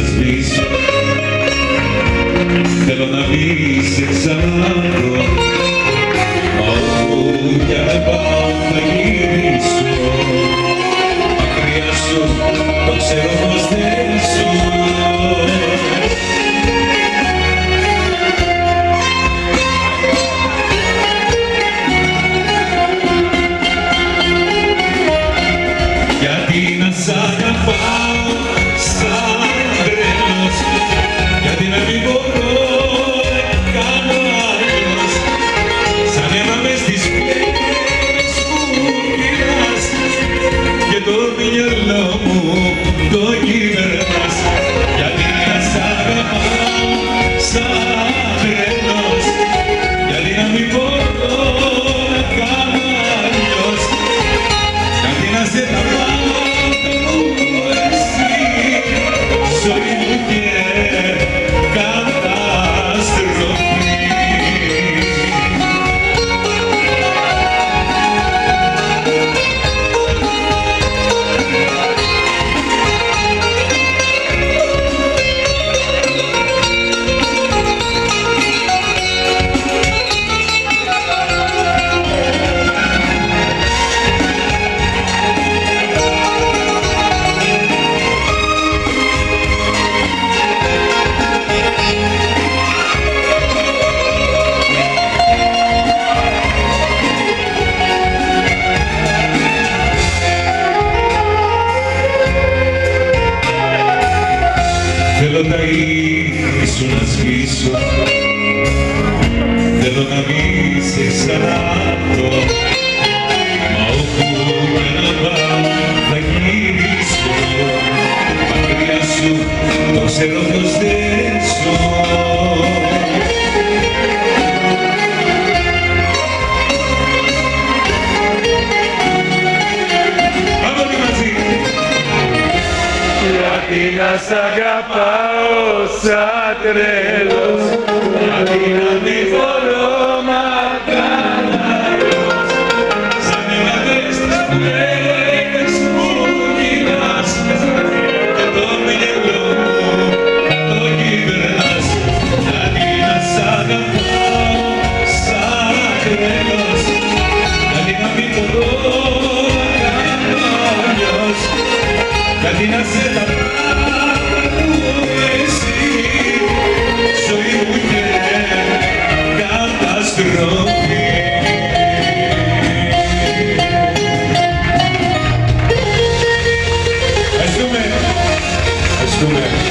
minhas bênçãos pela navio secção. Θέλω τα ίχνη σου να σβήσω. Θέλω να μην σε ξαναδώ Μα όπου και να πάω θα γυρίσω Μακριά σου το ξέρω πως δεν να σ' αγαπάω σαν τρελός Γιατί να μην μπορώ να κάνω αλλιώς Σαν αιματές τις πλέγες που γυρνάς. Και το μυαλό μου το κυβερνάς Γιατί να σ' αγαπάω σαν τρελός Γιατί να μην μπορώ να κάνω αλλιώς Γιατί να σε τα Dune.